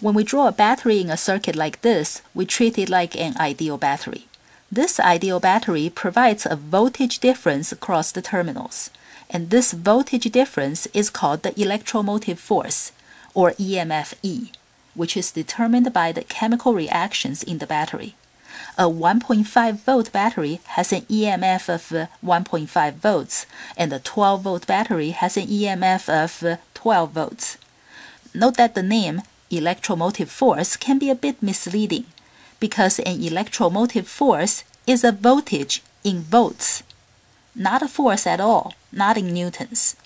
When we draw a battery in a circuit like this, we treat it like an ideal battery. This ideal battery provides a voltage difference across the terminals, and this voltage difference is called the electromotive force, or EMF E, which is determined by the chemical reactions in the battery. A 1.5 volt battery has an EMF of 1.5 volts, and a 12 volt battery has an EMF of 12 volts. Note that the name electromotive force can be a bit misleading because an electromotive force is a voltage in volts, not a force at all, not in newtons.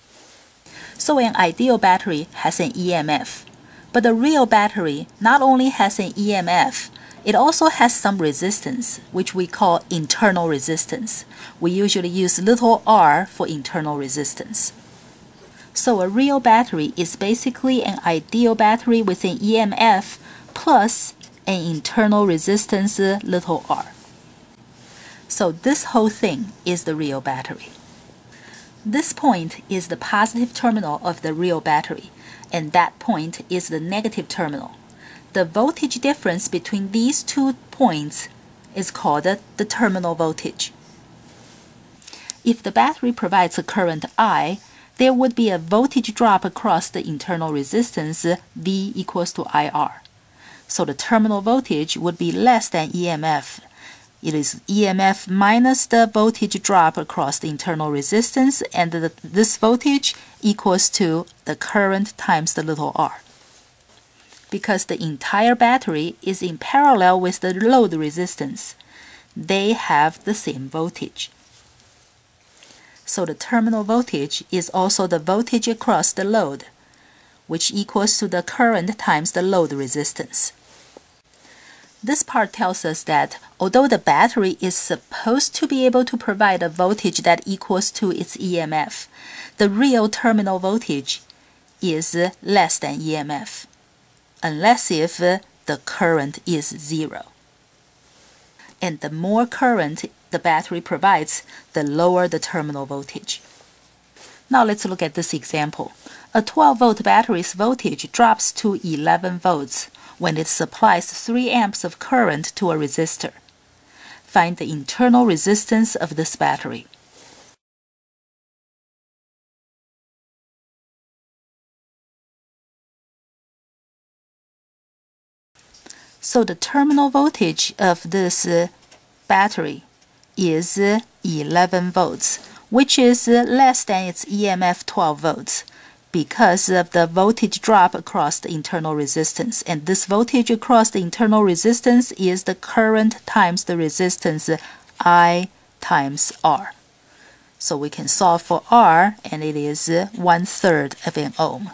So an ideal battery has an EMF, but a real battery not only has an EMF, it also has some resistance, which we call internal resistance. We usually use little r for internal resistance. So a real battery is basically an ideal battery with an EMF plus an internal resistance little r. So this whole thing is the real battery. This point is the positive terminal of the real battery, and that point is the negative terminal. The voltage difference between these two points is called the terminal voltage. If the battery provides a current I, there would be a voltage drop across the internal resistance V equals to IR. So the terminal voltage would be less than EMF. It is EMF minus the voltage drop across the internal resistance, and the, this voltage equals to the current times the little r. Because the entire battery is in parallel with the load resistance, they have the same voltage. So the terminal voltage is also the voltage across the load, which equals to the current times the load resistance. This part tells us that although the battery is supposed to be able to provide a voltage that equals to its EMF, the real terminal voltage is less than EMF, unless if the current is zero. And the more current the battery provides, the lower the terminal voltage. Now let's look at this example. A 12 volt battery's voltage drops to 11 volts when it supplies 3 amps of current to a resistor. Find the internal resistance of this battery. So the terminal voltage of this battery is 11 volts, which is less than its EMF 12 volts because of the voltage drop across the internal resistance. And this voltage across the internal resistance is the current times the resistance I times R. So we can solve for R, and it is one third of an ohm.